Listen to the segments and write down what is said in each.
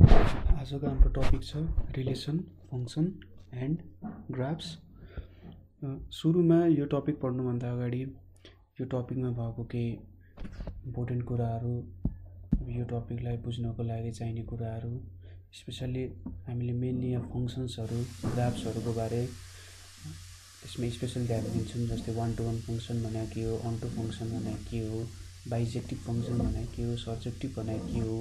आजको हाम्रो टपिक छ रिलेसन फङ्सन एन्ड ग्राफ्स सुरुमा यो टपिक पढ्नुभन्दा अगाडि यो टपिकमा भएको केही इम्पोर्टेन्ट कुराहरू यो टपिकलाई बुझ्नको लागि चाहिने कुराहरू स्पेसल्ली हामीले मेनली यहाँ फङ्सन्सहरू ग्राफ्सहरूको बारे यसमा स्पेसल ध्यान दिन्छौँ जस्तै वान टू वान फङ्सन भने के हो अन टू फङ्सन भने के हो बाइजेक्टिभ फङ्सन भने के हो सर्जेक्टिभ भने के हो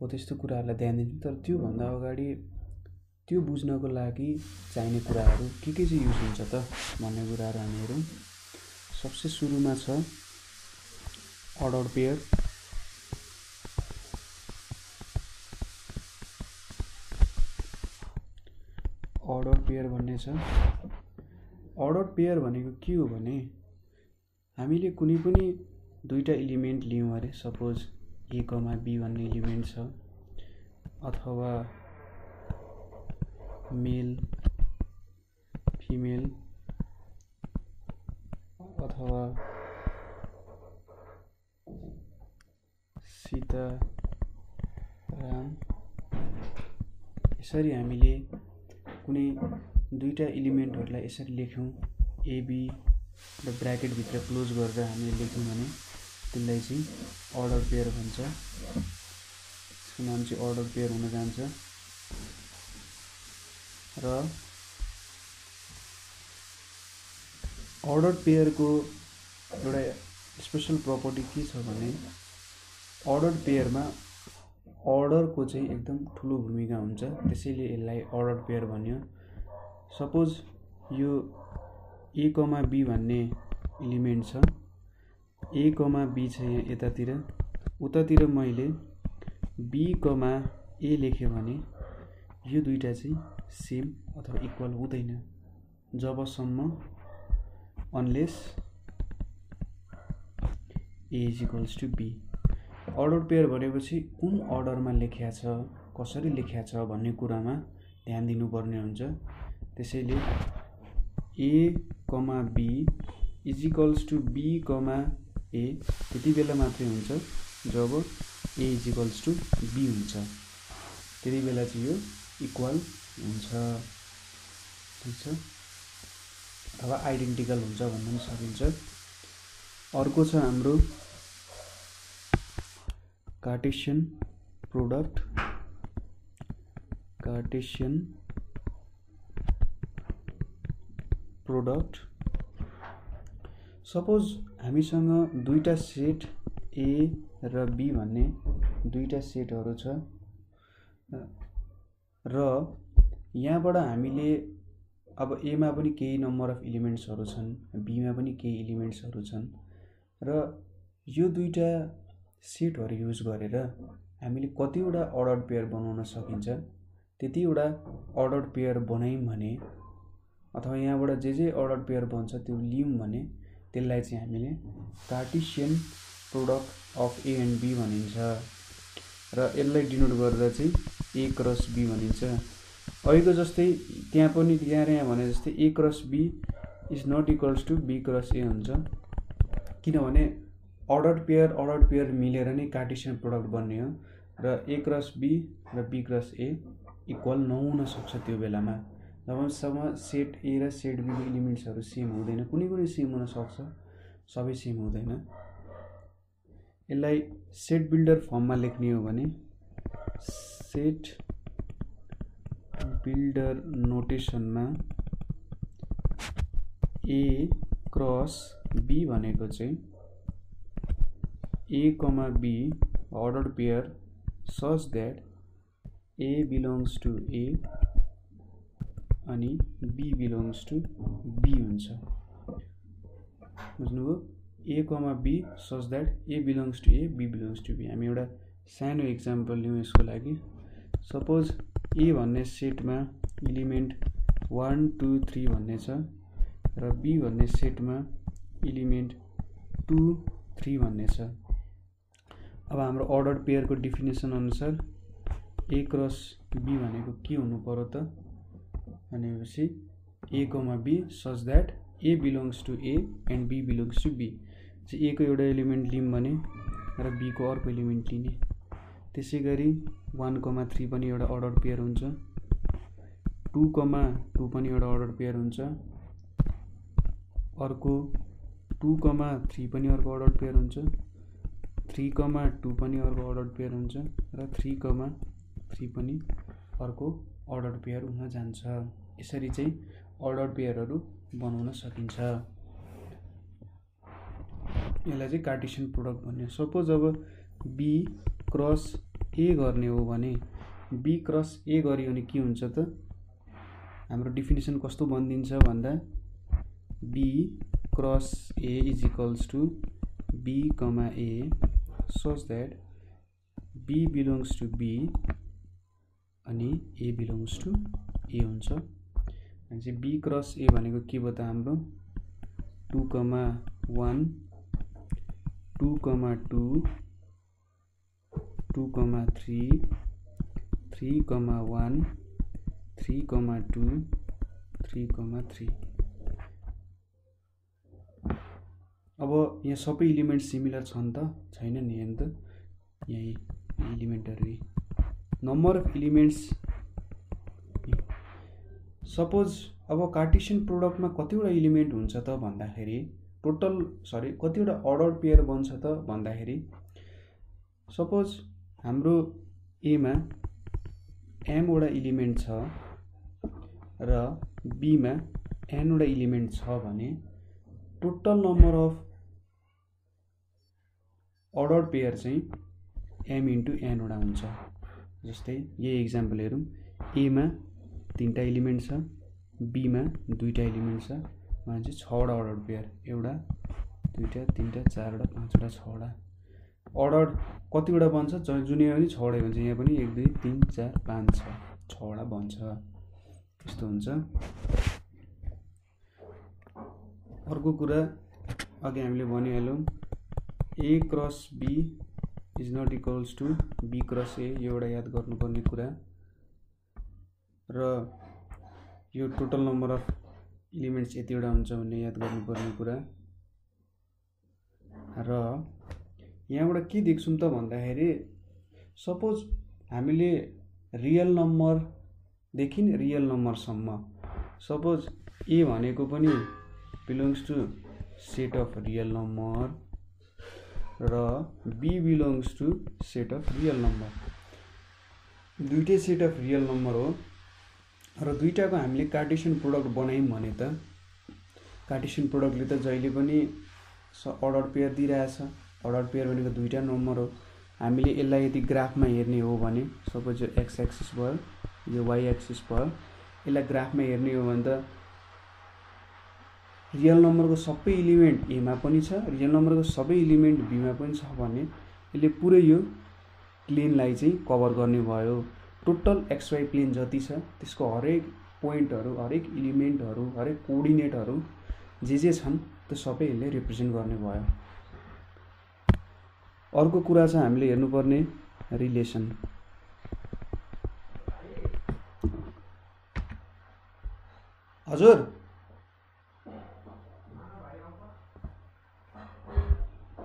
हो त्यस्तो कुराहरूलाई ध्यान दिन्छौँ। तर त्योभन्दा अगाडि त्यो बुझ्नको लागि चाहिने कुराहरू के के चाहिँ युज हुन्छ त भन्ने कुराहरू हामी हेरौँ। सबसे सुरुमा छ अर्डर पेयर। अर्डर पेयर भन्ने छ। अर्डर पेयर भनेको के हो भने हामीले कुनै पनि दुईवटा इलिमेन्ट लियौँ अरे सपोज ए कमा बी भन्ने इलिमेन्ट छ अथवा मेल फिमेल अथवा सीता राम यसरी हामीले कुनै दुईवटा इलिमेन्टहरूलाई यसरी लेख्यौँ एबी र ब्राकेटभित्र क्लोज गरेर हामीले लेख्यौँ भने त्यसलाई चाहिँ अर्डर पेयर भन्छ। यसको नाम चाहिँ अर्डर पेयर हुन जान्छ। र अर्डर पेयरको एउटा स्पेसल प्रपर्टी के छ भने अर्डर पेयरमा अर्डरको चाहिँ एकदम ठुलो भूमिका हुन्छ। त्यसैले यसलाई अर्डर पेयर भन्यो। सपोज यो ए बी भन्ने इलिमेन्ट छ। ए कमा बी छ यहाँ यतातिर। उतातिर मैले बी कमा ए लेखेँ भने यो दुइटा चाहिँ सेम अथवा इक्वल हुँदैन। जबसम्म unless A is equals to B order pair भनेपछि कुन अर्डरमा लेखिया छ कसरी लेखिया छ भन्ने कुरामा ध्यान दिनुपर्ने हुन्छ। त्यसैले A comma B is equals to B comma A त्यति बेला मात्रै हुन्छ जब A is equals to B हुन्छ। त्यति बेला चाहिँ यो इक्वल हुन्छ। ठिक छ? अथवा आइडेन्टिकल हुन्छ भन्न पनि सकिन्छ। अर्को छ हाम्रो Cartesian product. Cartesian product. Suppose हामीसँग दुईवटा सेट ए र बी भन्ने दुईवटा सेटहरू छ। र यहाँबाट हामीले अब एमा पनि केही नम्बर अफ इलिमेन्ट्सहरू छन् बीमा पनि केही इलिमेन्ट्सहरू छन्। र यो दुईवटा सेटहरू युज गरेर हामीले कतिवटा अर्डर पेयर बनाउन सकिन्छ त्यतिवटा अर्डर पेयर बनायौँ भने अथवा यहाँबाट जे जे अर्डर पेयर बन्छ त्यो लियौँ भने त्यसलाई चाहिँ हामीले Cartesian product of A and B भनिन्छ। र यसलाई डिनोट गरेर चाहिँ ए क्रस बी भनिन्छ। अहिलेको जस्तै त्यहाँ पनि त्यहाँ यहाँ भने जस्तै A cross B is not equals to B cross A हुन्छ। किनभने अर्डर पेयर अर्डर पेयर मिलेर नै कार्टिसियन प्रोडक्ट बन्ने हो। र ए क्रस बी र बी क्रस ए इक्वल नहुन सक्छ त्यो बेलामा। जबसम्म सेट ए र सेट बीको इलिमेन्ट्सहरू सेम हुँदैन कुनै कुनै सेम हुनसक्छ सबै सेम हुँदैन। यसलाई सेट बिल्डर फर्ममा लेख्ने हो भने सेट बिल्डर नोटेसनमा ए क्रस बी भनेको चाहिँ a comma b ordered pair such that a belongs to a अनि b belongs to b हुन्छ। बुझ्नुभयो? A comma B such that A belongs to A B belongs to B हामी एउटा सानो example लिउँ यसको लागि। सपोज ए भन्ने सेटमा इलिमेन्ट वान टू थ्री भन्ने छ र बी भन्ने सेटमा इलिमेन्ट टू थ्री भन्ने छ। अब हाम्रो अर्डर पेयरको डिफिनेसन अनुसार ए क्रस बी भनेको के हुनु पऱ्यो त? भनेपछि A comma B such that A belongs to A and B belongs to B चाहिँ एको एउटा एलिमेन्ट लियौँ भने र बीको अर्को एलिमेन्ट लिने। त्यसै गरी वान कमा थ्री पनि एउटा अर्डर पेयर हुन्छ। टु कमा टू पनि एउटा अर्डर पेयर हुन्छ। अर्को टु कमा थ्री पनि अर्को अर्डर पेयर हुन्छ। थ्री कमा टू पनि अर्को अर्डर पेयर हुन्छ। र थ्री कमा थ्री पनि अर्को अर्डर पेयर हुन जान्छ। यसरी चाहिँ अर्डर पेयरहरू बनाउन सकिन्छ। यसलाई चाहिँ कार्टिसियन प्रोडक्ट भन्ने सपोज अब बी क्रस ए गर्ने हो भने बी क्रस ए गऱ्यो भने के हुन्छ त? हाम्रो डिफिनेसन कस्तो बनिदिन्छ भन्दा B cross A is equals to B comma A such that B belongs to B अनि ए बिलोङ्स टु ए हुन्छ। भनेपछि बी क्रस ए भनेको के भयो त हाम्रो? Two comma one two comma two two comma three three comma one three comma two three comma three अब यहाँ सबै इलिमेन्ट सिमिलर छन् त? छैन नि अन्त। यही इलिमेन्टहरू नम्बर अफ इलिमेन्ट्स सपोज अब कार्टिसियन प्रोडक्टमा कतिवटा इलिमेन्ट हुन्छ त भन्दाखेरि टोटल सरी कतिवटा अर्डर पेयर बन्छ त भन्दाखेरि सपोज हाम्रो एमा एमवटा इलिमेन्ट छ र बीमा एनवटा इलिमेन्ट छ भने total number of order pair चाहिँ एम इन्टु एनवटा हुन्छ। जस्तै यही इक्जाम्पल हेरौँ। एमा तिनवटा इलिमेन्ट छ बीमा दुईवटा इलिमेन्ट छ चाहिँ छवटा अर्डर पेयर एउटा दुईवटा तिनवटा चारवटा पाँचवटा छवटा। अर्डर कतिवटा बन्छ जुनै पनि छवटै हुन्छ यहाँ पनि एक दुई तिन चार पाँच छ छवटा बन्छ यस्तो हुन्छ। अर्को कुरा अघि हामीले भनिहाल्यौँ A cross B is not equals to B cross A यो एउटा याद गर्नुपर्ने कुरा। र यो टोटल नम्बर अफ इलिमेन्ट्स यतिवटा हुन्छ भन्ने याद गर्नुपर्ने कुरा। र यहाँबाट के देख्छौँ त भन्दाखेरि सपोज हामीले रियल नम्बर देखि रियल नम्बरसम्म सपोज ए भनेको पनि belongs to set of real number र B belongs to set of real number दुइटै सेट अफ रियल नम्बर हो। र दुइटाको हामीले कार्टेसियन प्रोडक्ट बनायौँ भने त कार्टेसियन प्रोडक्टले त जहिले पनि अर्डर पेयर दिइरहेछ। अर्डर पेयर भनेको दुइटा नम्बर हो। हामीले यसलाई यदि ग्राफमा हेर्ने हो भने सपोज यो एक्स एक्सिस भयो यो वाइ एक्सिस भयो यसलाई ग्राफमा हेर्ने हो भने त रियल नम्बरको सबै इलिमेन्ट एमा पनि छ रियल नम्बरको सबै इलिमेन्ट बीमा पनि छ भने यसले पुरै यो प्लेनलाई चाहिँ कभर गर्ने भयो। टोटल एक्सवाई प्लेन जति छ त्यसको हरेक पोइन्टहरू हरेक इलिमेन्टहरू हरेक कोअर्डिनेटहरू जे जे छन् त्यो सबै यसले रिप्रेजेन्ट गर्ने भयो। अर्को कुरा छ हामीले हेर्नुपर्ने रिलेसन हजुर?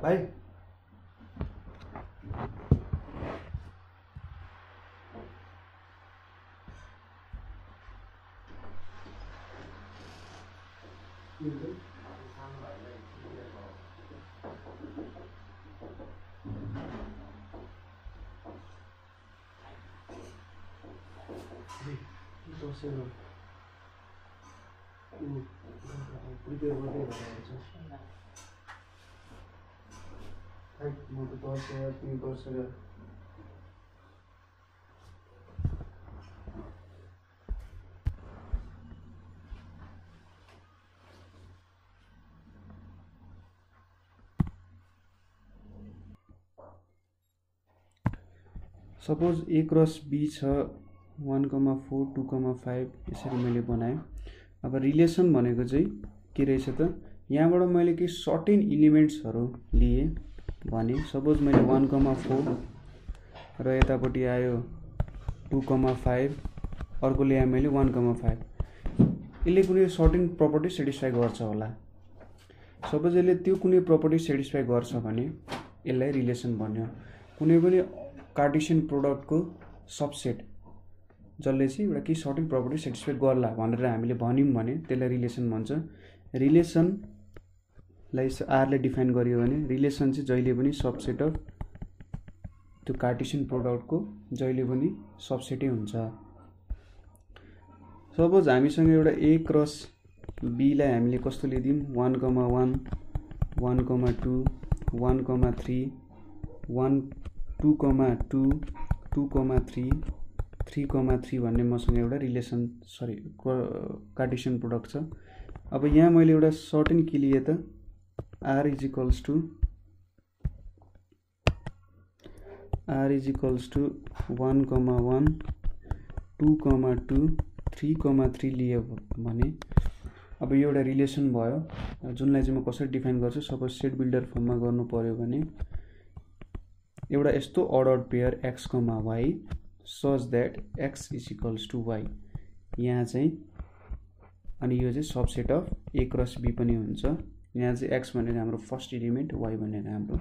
भाइ बसेर प्रिपेयर गर्दै भइरहेको छ म सपोज़ ए क्रस बी छ one comma four two comma five यसरी मैले बनाएँ। अब रिलेसन भनेको चाहिँ के रहेछ त? यहाँबाट मैले केही सर्टेन इलिमेन्ट्सहरू लिएँ। भने सपोज मैले वान कमा फोर र यतापट्टि आयो टु कमा फाइभ अर्को ल्याएँ मैले वान कमा फाइभ यसले कुनै सर्टेन प्रपर्टी सेटिस्फाई गर्छ होला। सपोज यसले त्यो कुनै प्रपर्टी सेटिस्फाई गर्छ भने यसलाई रिलेसन भन्यो। कुनै पनि कार्टेसियन प्रोडक्टको सबसेट जसले चाहिँ एउटा केही सर्टेन प्रपर्टी सेटिस्फाई गर्ला भनेर हामीले भन्यौँ भने त्यसलाई रिलेसन भन्छ। रिलेसनलाई आरले डिफाइन गरियो भने रिलेसन चाहिँ जहिले पनि सबसेट अफ त्यो कार्टेसियन प्रोडक्टको जहिले पनि सबसेटै हुन्छ। सपोज हामीसँग एउटा ए क्रस बीलाई हामीले कस्तो लिइदिउँ one comma one one comma two one comma three one two two two three three comma three भन्ने मसँग एउटा रिलेसन सरी कार्टेसियन प्रोडक्ट छ। अब यहाँ मैले एउटा सर्टेन के लिएँ त? R is equals to R is equals to one comma one two comma two three comma three लियो भने अब यो एउटा रिलेसन भयो। जुनलाई चाहिँ म कसरी डिफाइन गर्छु सपोज सेट बिल्डर फर्ममा गर्नु पऱ्यो भने एउटा यस्तो order pair X comma Y such that X is equals to Y यहाँ चाहिँ अनि यो चाहिँ subset of A cross B पनि हुन्छ। यहाँ चाहिँ एक्स भनेर हाम्रो फर्स्ट इलिमेन्ट वाइ भनेर हाम्रो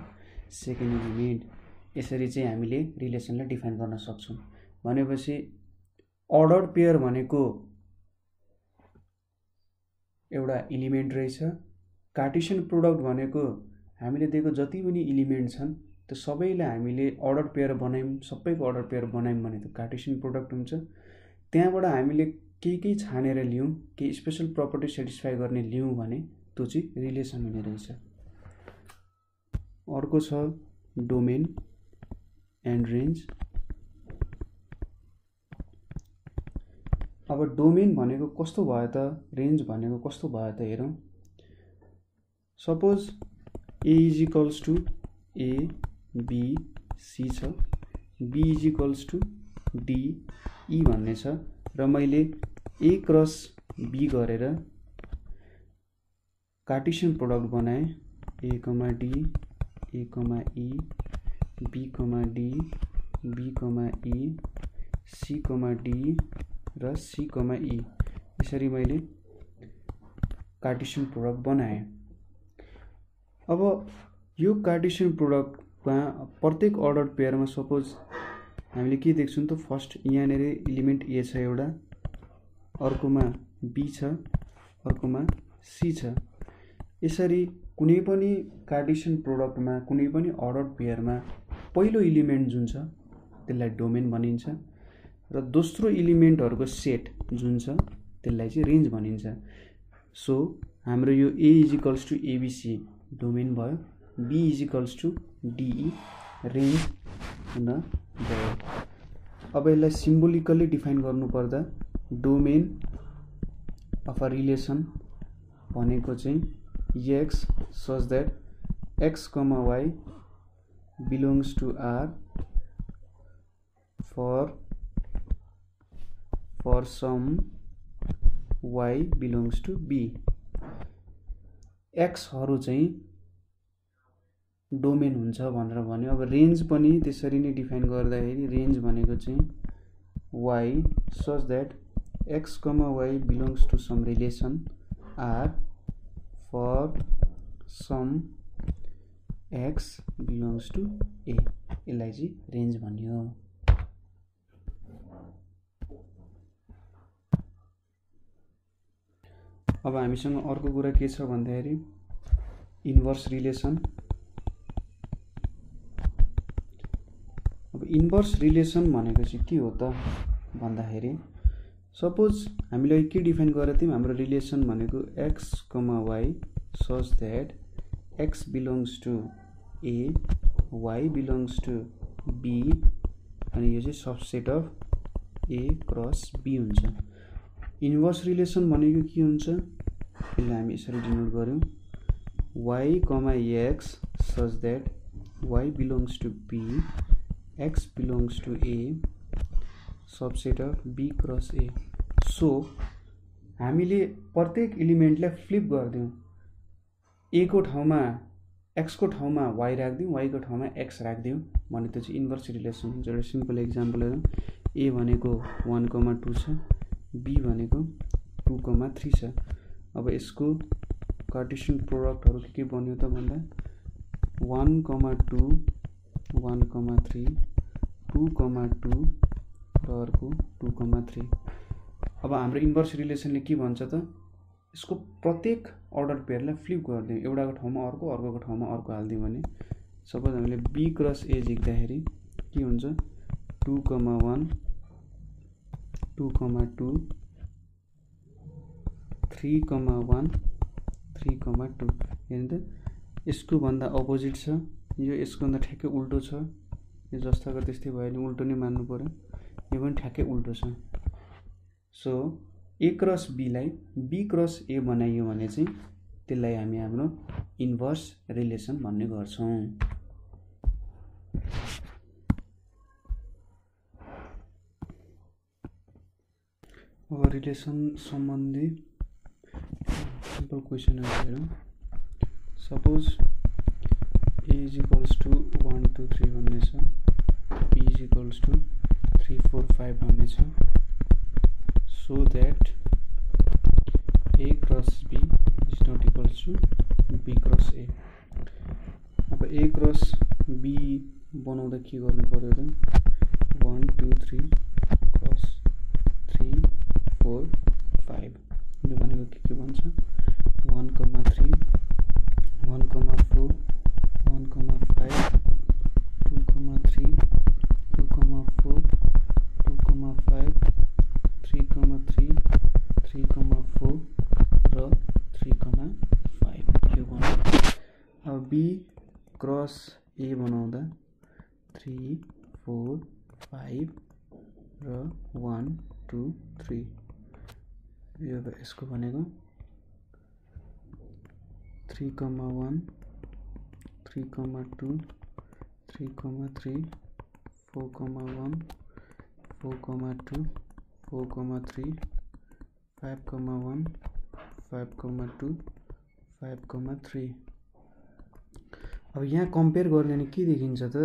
सेकेन्ड इलिमेन्ट यसरी चाहिँ हामीले रिलेसनलाई डिफाइन गर्न सक्छौँ। भनेपछि अर्डर पेयर भनेको एउटा इलिमेन्ट रहेछ। कार्टेसियन प्रोडक्ट भनेको हामीले दिएको जति पनि इलिमेन्ट छन् त्यो सबैलाई हामीले अर्डर पेयर बनायौँ सबैको अर्डर पेयर बनायौँ भने त कार्टेसियन प्रोडक्ट हुन्छ। त्यहाँबाट हामीले केही केही छानेर लियौँ केही स्पेसल प्रपर्टी सेटिस्फाई गर्ने लियौँ भने चाहिँ रिलेसन हुने रहेछ। अर्को छ डोमेन एन्ड रेन्ज अब डोमेन भनेको कस्तो भयो त रेन्ज भनेको कस्तो भयो त हेरौँ। Suppose A is equals to A B C छ। B is equals to D E भन्ने छ। र मैले ए क्रस बी गरेर कार्टिसियन प्रोडक्ट बनाएँ। A comma D A comma E B comma D B comma E C comma D र C comma E यसरी मैले कार्टिसियन प्रोडक्ट बनाएँ। अब यो कार्टिसियन प्रोडक्टमा प्रत्येक अर्डर पेयरमा सपोज हामीले के देख्छौँ त फर्स्ट यहाँनिर इलिमेन्ट ए छ एउटा अर्कोमा बी छ अर्कोमा सी छ। यसरी कुनै पनि कार्टिसियन प्रोडक्टमा कुनै पनि अर्डर पेयरमा पहिलो इलिमेन्ट जुन छ त्यसलाई डोमेन भनिन्छ र दोस्रो इलिमेन्टहरूको सेट जुन छ त्यसलाई चाहिँ रेन्ज भनिन्छ। सो हाम्रो यो A equals to ABC domain भयो B equals to DE range हुन गयो। अब यसलाई सिम्बोलिकल्ली डिफाइन गर्नुपर्दा डोमेन अफ अ रिलेसन भनेको चाहिँ X such that X comma Y belongs to R for for some Y belongs to B एक्सहरू चाहिँ domain हुन्छ भनेर भन्यो। अब रेन्ज पनि त्यसरी नै डिफाइन गर्दाखेरि रेन्ज भनेको चाहिँ Y such that X comma Y belongs to some relation R for some X belongs to A यसलाई चाहिँ रेन्ज भनियो। अब हामीसँग अर्को कुरा के छ भन्दाखेरि इन्भर्स रिलेसन अब इन्भर्स रिलेसन भनेको चाहिँ के हो त भन्दाखेरि सपोज हामीले के डिफाइन गरेको थियौँ? हाम्रो रिलेसन भनेको X comma Y such that X belongs to A Y belongs to B अनि यो चाहिँ subset of A cross B हुन्छ। इन्भर्स रिलेसन भनेको के हुन्छ? यसलाई हामी यसरी डिनोट गऱ्यौँ। Y comma X such that Y belongs to B X belongs to A subset of B cross A so हामीले प्रत्येक इलिमेन्टलाई फ्लिप गरिदिउँ। एको ठाउँमा एक्सको ठाउँमा वाइ राखिदिउँ वाइको ठाउँमा एक्स राखिदिउँ भने त्यो चाहिँ इन्भर्स रिलेसन हुन्छ। एउटा सिम्पल इक्जाम्पल हेरौँ। ए भनेको वान कमा टू छ बी भनेको टु कमा थ्री छ। अब यसको कार्टेसियन प्रोडक्टहरू के के बन्यो त भन्दा one comma two one comma three two comma two र अर्को टू कमा थ्री अब हाम्रो इन्भर्स रिलेसनले के भन्छ त? यसको प्रत्येक अर्डर पेयरलाई फ्लिप गरिदिउँ एउटाको ठाउँमा अर्को अर्कोको ठाउँमा अर्को हालिदिउँ भने सपोज हामीले बी क्रस ए झिक्दाखेरि के हुन्छ? Two comma one two comma two three comma one three comma two हेर्नु त यसको भन्दा अपोजिट छ यो यसको भन्दा ठ्याक्कै उल्टो छ। यो जस्ताको त्यस्तै भयो भने उल्टो नै मान्नु पऱ्यो यो पनि ठ्याक्कै उल्टो छ। सो ए क्रस बीलाई बी क्रस ए बनाइयो भने चाहिँ त्यसलाई हामी हाम्रो इन्भर्स रिलेसन भन्ने गर्छौँ। अब रिलेसन सम्बन्धी सिम्पल क्वेसनहरू हेरौँ suppose A is equals to one two three भन्ने छ। B is equals to three four five भन्ने छ। So that A cross B is not equals to B cross A अब ए क्रस बी बनाउँदा के गर्नु पऱ्यो त? One two three cross comma three three comma four र three comma five यो बनाउँ अब बी क्रस ए बनाउँदा थ्री फोर फाइभ र वान टू थ्री यो यसको भनेको three comma one three comma two three comma three four comma one four comma two four comma three five comma one five comma two five comma three. अब यहाँ compare गर्ने भने के देखिन्छ त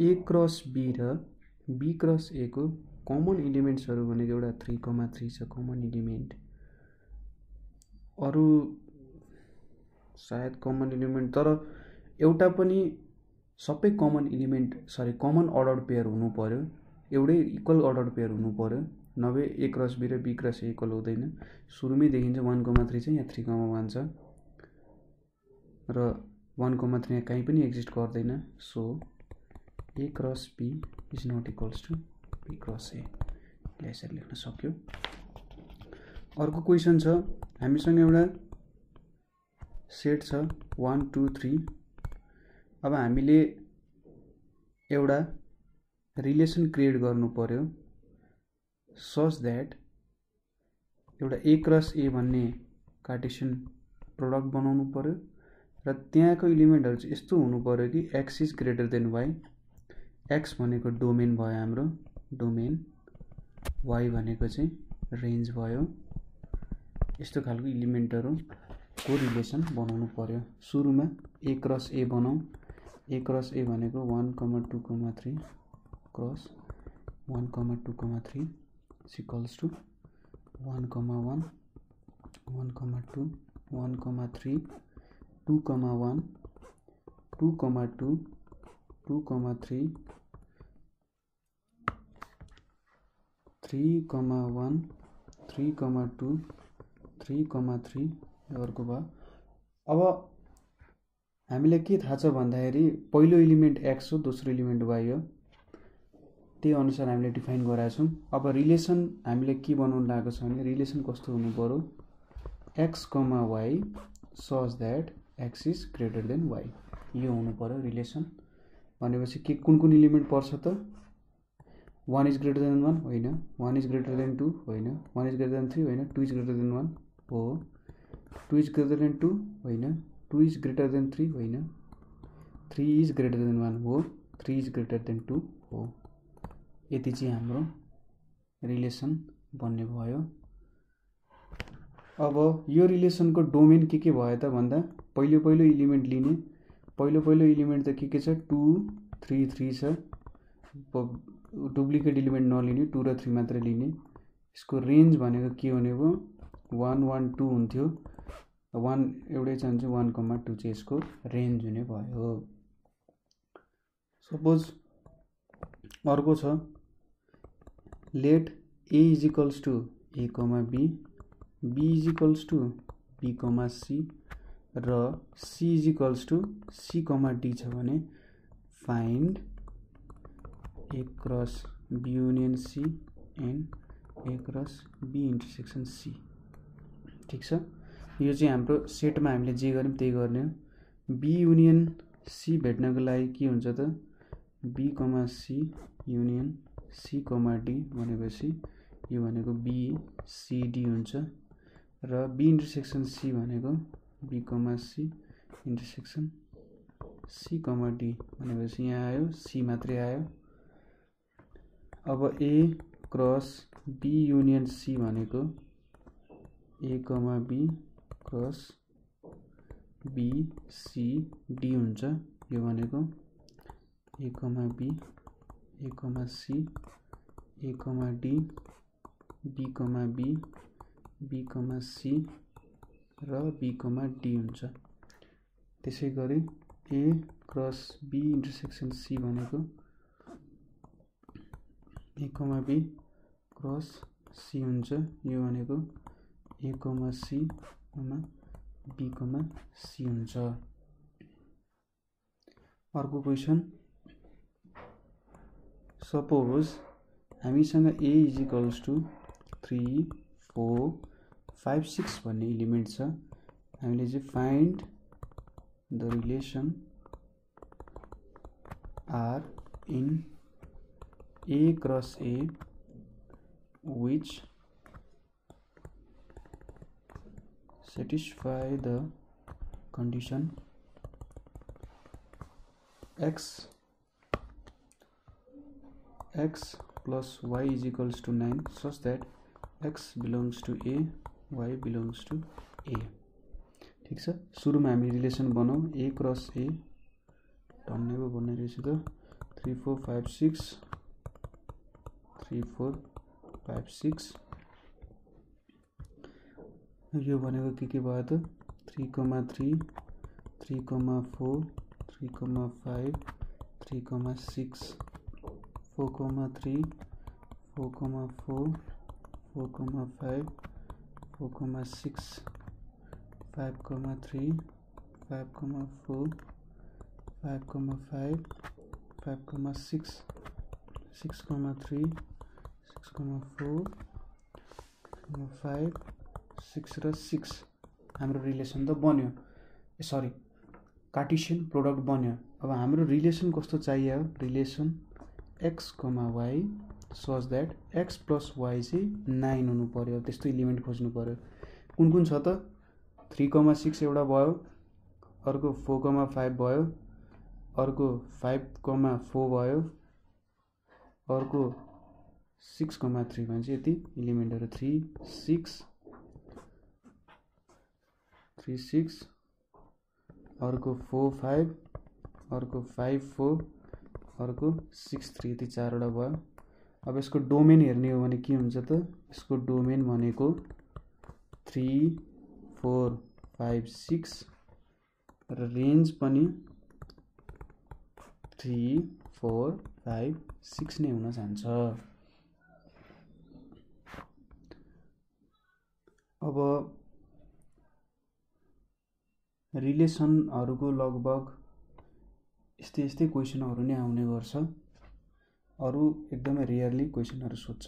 ए क्रस बी र B cross A को common इलिमेन्ट्सहरू भनेको एउटा थ्री कमा थ्री छ कमन इलिमेन्ट अरू सायद कमन इलिमेन्ट तर एउटा पनि सबै common element sorry common order pair हुनु पऱ्यो एउटै इक्वल अर्डर पेयर हुनु पऱ्यो नभए ए क्रस बी र बी क्रस ए इक्वल हुँदैन सुरुमै देखिन्छ वान कमा थ्री चाहिँ यहाँ थ्री कमा वान छ। र वान कमा थ्री यहाँ कहीँ पनि एक्जिस्ट गर्दैन। So A cross B is not equals to B cross A. यसरी लेख्न सक्यो। अर्को क्वेसन छ। हामीसँग एउटा सेट छ। One two three. अब हामीले एउटा रिलेसन क्रिएट गर्नु पर्यो। सच द्याट एउटा ए क्रस ए भन्ने कार्टेसियन प्रडक्ट बनाउनु पर्यो र त्यहाँको इलिमेन्टहरू चाहिँ यस्तो हुनु पऱ्यो कि x is greater than y x भनेको डोमेन भयो हाम्रो डोमेन वाइ भनेको चाहिँ रेन्ज भयो। यस्तो खालको इलिमेन्टहरूको रिलेसन बनाउनु पर्यो? सुरुमा ए क्रस ए बनाऊ। ए क्रस ए भनेको one comma two comma three cross one comma two comma three equals to one comma one one comma two one comma three two comma one two comma two two comma three three comma one three comma two three comma three अर्को भयो। अब हामीलाई के थाहा छ भन्दाखेरि पहिलो element x हो दोस्रो इलिमेन्ट वाइ हो। त्यही अनुसार हामीले डिफाइन गराएको छौँ। अब रिलेसन हामीले के बनाउनु लागेको छ भने रिलेसन कस्तो हुनु पऱ्यो x comma y such that x is greater than y यो हुनु पऱ्यो रिलेसन भनेपछि के कुन कुन इलिमेन्ट पर्छ त? One is greater than one होइन। One is greater than two होइन। One is greater than three होइन। Two is greater than one हो। Two is greater than two होइन। Two is greater than three होइन। Three is greater than one हो। Three is greater than two हो। यति चाहिँ हाम्रो रिलेसन बन्ने भयो। अब यो रिलेसनको डोमेन के के भयो त भन्दा पहिलो पहिलो इलिमेन्ट लिने पहिलो पहिलो इलिमेन्ट त के के छ? टू थ्री थ्री छ। डुप्लिकेट इलिमेन्ट नलिने टू र थ्री मात्रै लिने। यसको रेन्ज भनेको के हुने भयो? वान वान टू हुन्थ्यो। वान एउटै छ भने चाहिँ वान कमा टू चाहिँ यसको रेन्ज हुने भयो। सपोज अर्को छ। Let A is equals to A comma B B is equals to B comma C र C is equals to C comma D छ भने find A cross B union C and A cross B intersection C ठिक छ? यो चाहिँ हाम्रो सेटमा हामीले जे गर्यौँ त्यही गर्ने हो। बी युनियन सी भेट्नको लागि के हुन्छ त? B comma C union C comma D भनेपछि यो भनेको बी सिडी हुन्छ र बी इन्टरसेक्सन सी भनेको B comma C intersection C comma D भनेपछि यहाँ आयो सी मात्रै आयो। अब A cross B union C भनेको A comma B cross B C D हुन्छ। यो भनेको A comma B A comma C A comma D B comma B B comma C र बी कमा डी हुन्छ। त्यसै गरी A cross B intersection C भनेको A comma B cross C हुन्छ। यो भनेको A comma C comma B comma C हुन्छ। अर्को क्वेसन सपोज हामीसँग A is equals to three four five six भन्ने इलिमेन्ट छ हामीले चाहिँ find the relation R in A cross A which satisfy the condition x x plus y is equals to 9 such that x belongs to a, y belongs to a. ठिक छ सुरुमा हामी relation बनाऊ। ए cross ए टन्ने पो भन्ने रहेछ त। Three four five six three four five six यो भनेको के के भयो त? Three comma three three comma four three three six four comma three four comma four four comma five four comma six five comma three five comma four five comma five five comma six six comma three six comma four five six र six हाम्रो relation त बन्यो। ए sorry Cartesian product बन्यो। अब हाम्रो relation कस्तो चाहियो? Relation x comma y such that x plus y चाहिँ नाइन हुनु पऱ्यो त्यस्तो इलिमेन्ट खोज्नु पऱ्यो कुन कुन छ त? थ्री कमा सिक्स एउटा भयो अर्को फोर कमा फाइभ भयो अर्को फाइभ कमा फोर भयो अर्को सिक्स कमा थ्री भने चाहिँ यति। इलिमेन्टहरू थ्री सिक्स थ्री सिक्स अर्को फोर फाइभ अर्को फाइभ फोर अर्को सिक्स थ्री यति चारवटा भयो। अब यसको डोमेन हेर्ने हो भने के हुन्छ त? यसको डोमेन भनेको थ्री फोर फाइभ सिक्स र रेन्ज पनि थ्री फोर फाइभ सिक्स नै हुन जान्छ। अब रिलेसनहरूको लगभग यस्तै यस्तै क्वेसनहरू नै आउने गर्छ। अरू एकदमै रेयरली क्वेसनहरू सोध्छ।